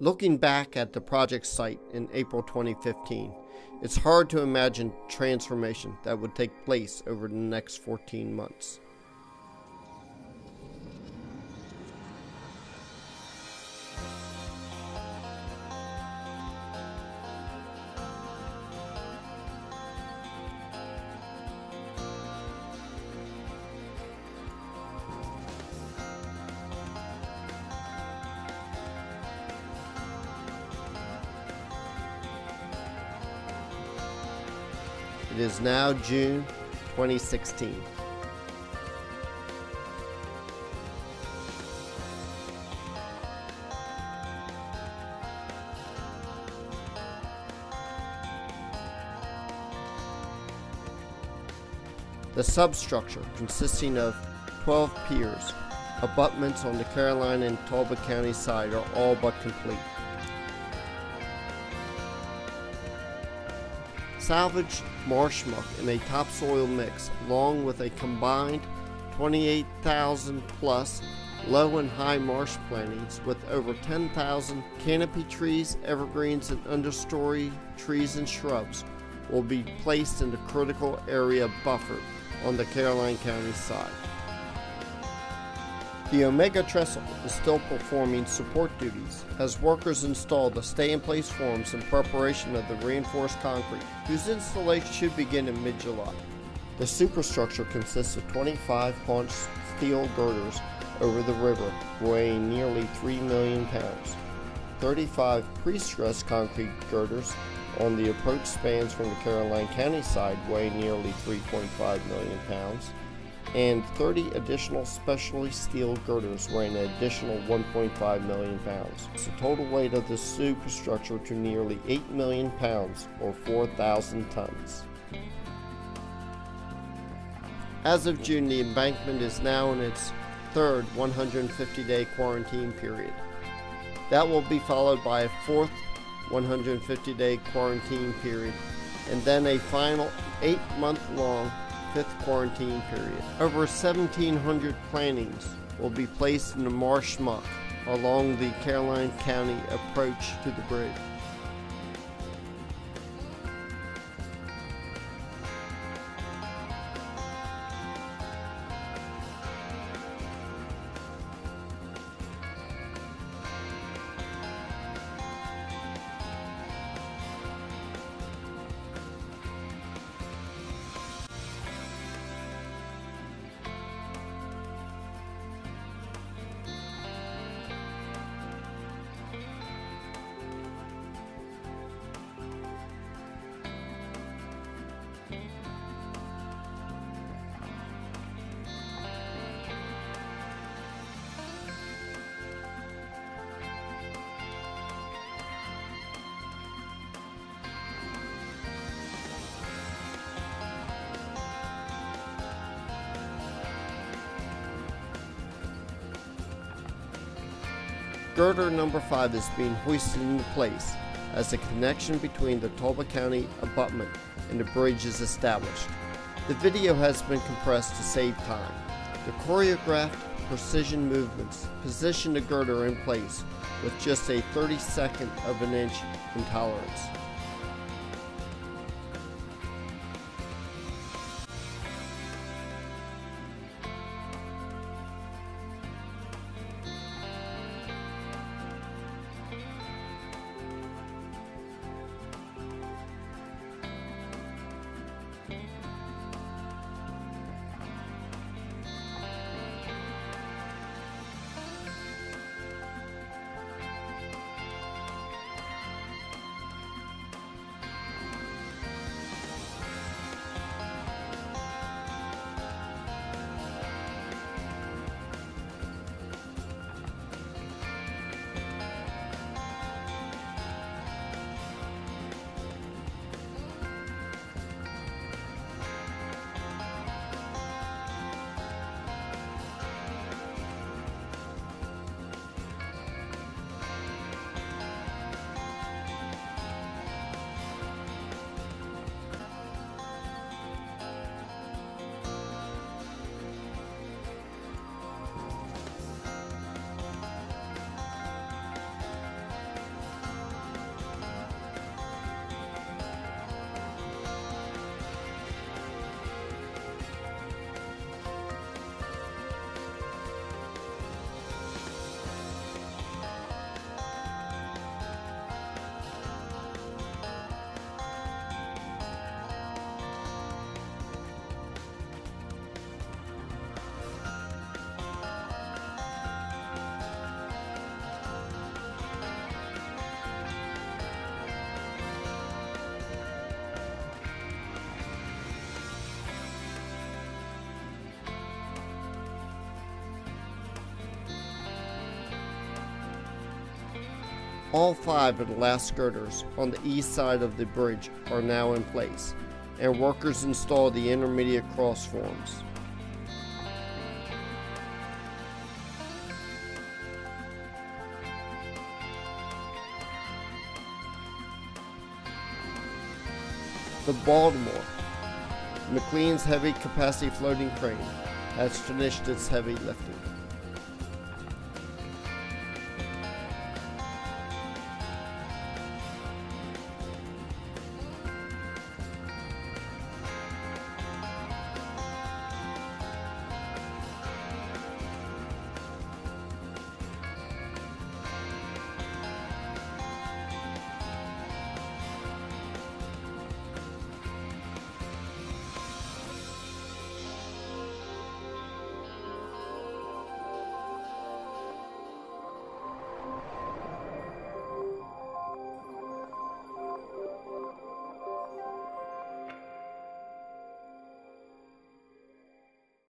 Looking back at the project site in April 2015, it's hard to imagine transformation that would take place over the next 14 months. It is now June 2016. The substructure, consisting of 12 piers, abutments on the Caroline and Talbot County side, are all but complete. Salvaged marsh muck in a topsoil mix, along with a combined 28,000 plus low and high marsh plantings with over 10,000 canopy trees, evergreens, and understory trees and shrubs will be placed in the critical area buffer on the Caroline County side. The Omega Trestle is still performing support duties as workers install the stay-in-place forms in preparation of the reinforced concrete, whose installation should begin in mid-July. The superstructure consists of 25 haunch steel girders over the river weighing nearly 3 million pounds, 35 pre-stressed concrete girders on the approach spans from the Caroline County side weighing nearly 3.5 million pounds, and 30 additional specially steel girders weighing an additional 1.5 million pounds. It's the total weight of the superstructure to nearly 8 million pounds or 4,000 tons. As of June, the embankment is now in its third 150 day quarantine period. That will be followed by a fourth 150 day quarantine period and then a final 8 month long fifth quarantine period. Over 1,700 plantings will be placed in the marsh muck along the Caroline County approach to the bridge. Girder number 5 is being hoisted into place as the connection between the Talbot County abutment and the bridge is established. The video has been compressed to save time. The choreographed precision movements position the girder in place with just a 32nd of an inch in All five of the last girders on the east side of the bridge are now in place, and workers install the intermediate cross forms. The Baltimore, McLean's heavy capacity floating crane, has finished its heavy lifting.